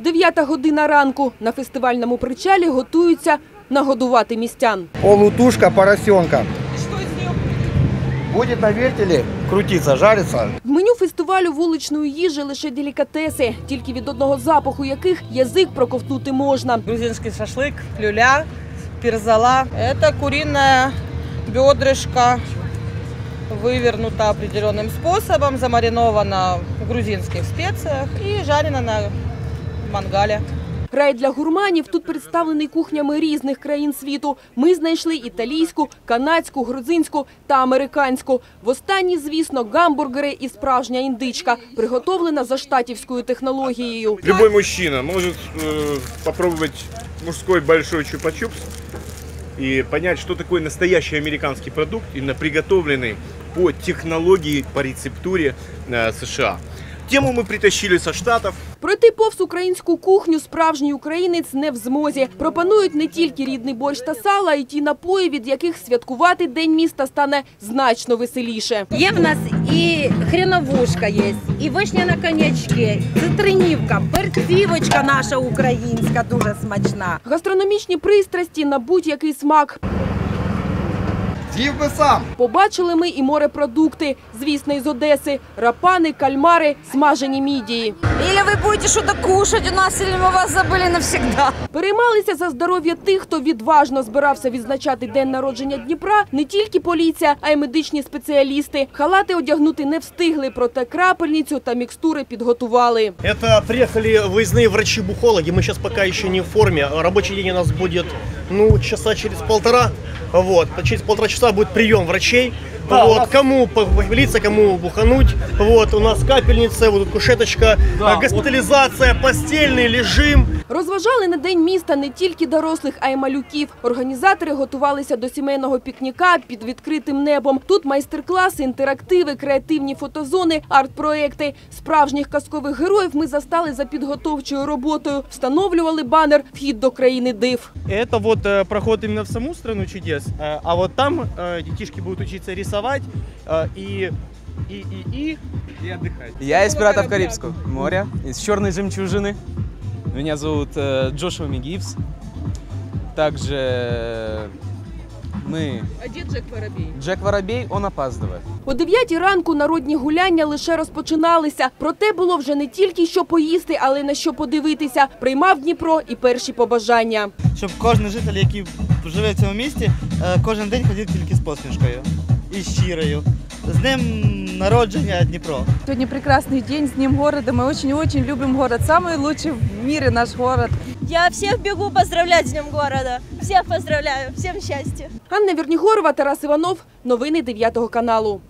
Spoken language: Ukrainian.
Дев'ята година ранку. На фестивальному причалі готуються нагодувати містян. Полутушка поросенка. Будет на вертеле крутиться, жариться. В меню фестивалю вуличної їжі лише делікатеси, тільки від одного запаху яких язик проковтнути можна. грузинский шашлык, люля, перзала. Это куриная бедрышко, вывернута определенным способом, замаринована в грузинских специях и жарена на мангале. Рай для гурманів тут представлений кухнями різних країн світу. Ми знайшли італійську, канадську, грузинську та американську. В останній, звісно, гамбургери і справжня індичка, приготовлена за штатівською технологією. Любой мужчина может э, попробовать мужской большой чупа-чупс и понять, что такое настоящий американский продукт, именно приготовленный по технологии, по рецептуре э, США. Тему мы притащили со Штатов. Пройти повз українську кухню справжній українець не в змозі. Пропонують не тільки рідний борщ та сало, а й ті напої, від яких святкувати День міста стане значно веселіше. Є в нас і хреновушка є, і вишня на конячки, цитринівка, перцівочка наша українська, дуже смачна. Гастрономічні пристрасті на будь-який смак. З'їв би сам. Побачили ми і морепродукти, звісно, із Одеси, рапани, кальмари, смажені мідії. Или вы будете что-то кушать у нас, или мы вас забыли навсегда. Переймалися за здоров'я тих, хто відважно збирався відзначати день народження Дніпра. Не тільки поліція, а й медичні спеціалісти. Халати одягнути не встигли, проте крапельницю та мікстури підготували. Это приехали выездные врачи-бухологи. Мы сейчас пока еще не в форме. Рабочий день у нас будет, ну, часа через полтора. Вот. Через полтора часа будет прием врачей. вот. Кому повелиться, кому бухануть. Вот. У нас капельница, вот тут кушеточка, э, госпитализация, постельный режим. Розважали на день міста не тільки дорослих, а й малюків. Організатори готувалися до сімейного пікніка під відкритим небом. Тут майстер-класи, інтерактиви, креативні фотозони, арт-проекти. Справжніх казкових героїв ми застали за підготовчою роботою. Встановлювали банер «Вхід до країни див». Это вот э, проход именно в саму страну чудес. Э, а вот там э, детишки будут учиться рисовать э, и и и и и отдыхать. Я из «Пиратов Карибского моря», из «Черной жемчужины». Меня зовут э, Джошуа Мигивс. Также э, мы... А де Джек Воробій? Джек Воробей, он опаздывает. О 9 ранку народні гуляння лише розпочиналися. Проте було вже не тільки що поїсти, але й на що подивитися. Приймав Дніпро і перші побажання. щоб кожен житель, який живе в цьому місті, е, кожен день ходив тільки з посмішкою і щирою. З днем народження Дніпро! Сегодня прекрасный день с Днем города. Мы очень-очень любим город. Самый лучший в мире наш город. Я всіх бігу поздравляти з Днем города. Всіх поздравляю, всім щастя. Анна Вірнігорова, Тарас Іванов. Новини 9 каналу.